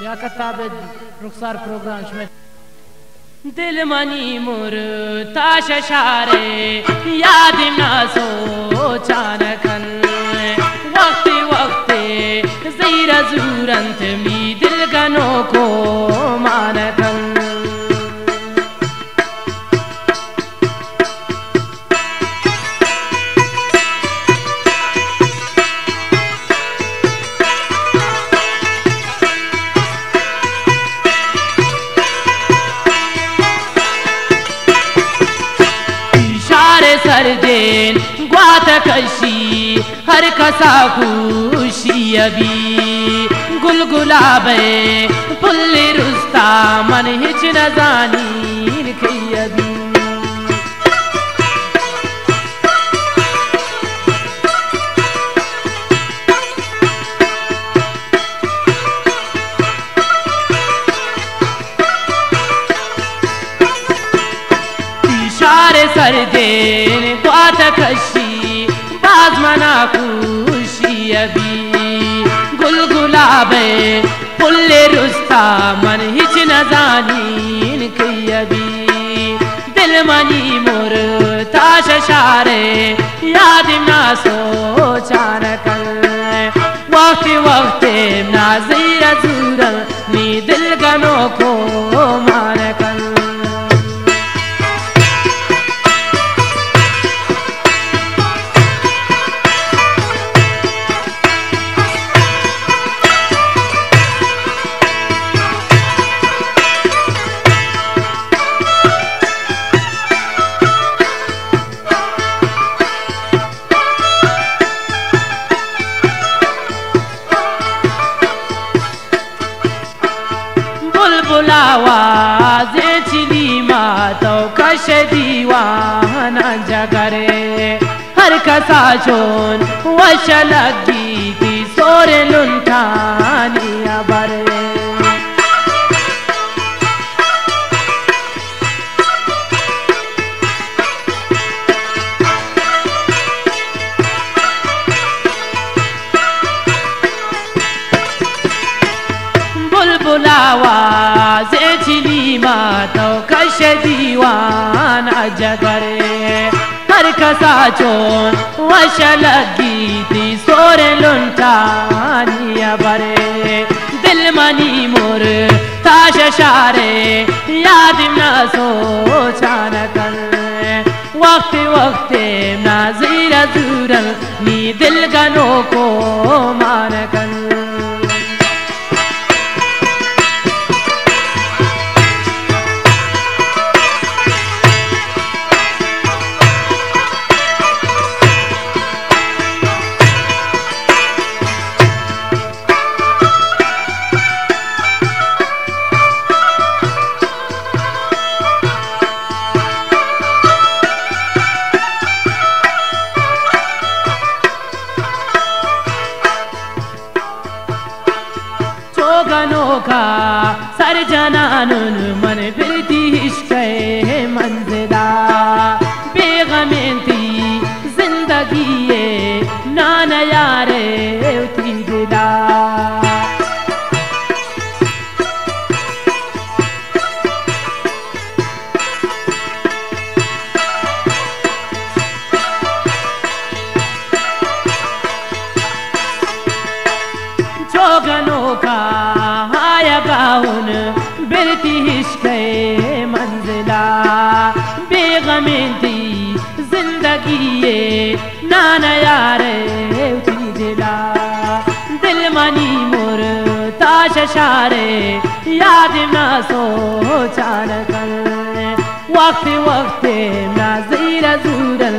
Liaquat Rukhsar programme दिल मनी मुर ताश शारे याद ना सोचानकन वक्त वक्त जीरा जूरंत मी lardin gwata kashi har ka sa kushi ya bi. Gulgula bai fulli rusta man hici na zani kai ya bi. अभी सारे सरदेन क्वात खशी, बाज मना खुशी अभी। गुलगुलाबे पुल्ले रुस्ता, मन हिच न जानी अभी। दिल मनी मुर, ताश शारे, याद ना सोचान कल वक्त वक्त नाजीर जूर नी दिल गनो को मान maulawa zai ci lima ɗaukar diwa nan jagare. Har kasashon washe laggi ki tsorin luntani ya bare. कश दीवाना जगरे हर कसा चोन वश लगी सोरे लुंटानिया बरे। दिल मनी मुर, ताश शारे, याद न सोचान कर। वक्त वक्त नाजीर दूर नी दिल गनो को मान कर। सर जनानुन मन फिरती इश्क मंजिला। बेगमेंती ज़िंदगी ये नान यारे उठी दिला। जोगनों का हाया गाउन बिरती इश्क मंजिला बेगमेंती ज़िंदगी ये नाना यारे उठी दिला दिल मनी मुर ताश शारे याद ना सोचान कर वक्त वक्त नाजीर Jurel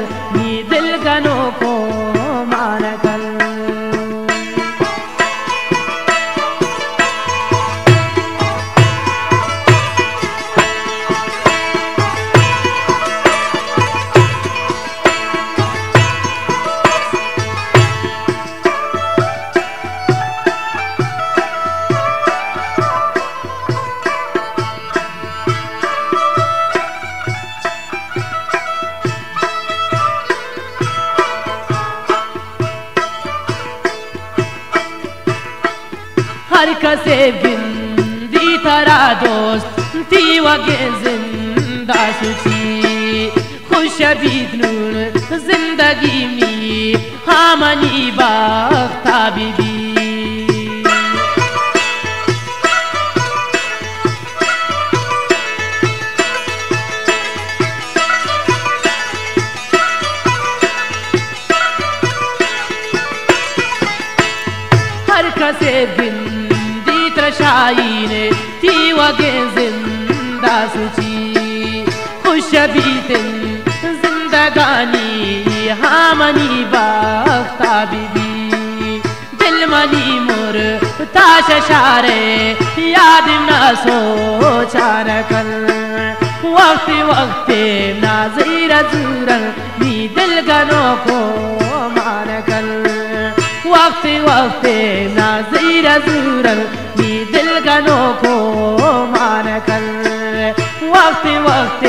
Harika sevgin Di tara dost Ti wa gezin Da suçi Hoşa bidnun Zindagimi Hamani bak tabibi. Sevgin ज़िंदा सुची। खुश हामनी बख्ता बीबी। दिल मनी मुर ताश शारे, याद न सोचा न कल वक्त वक्त नाजीर जूरन मी दिल गनो को दिल गनों को मान कर वक्त वक्त